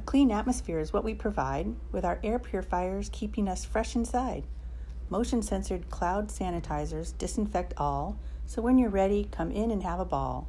A clean atmosphere is what we provide, with our air purifiers keeping us fresh inside. Motion sensored cloud sanitizers disinfect all, so when you're ready, come in and have a ball.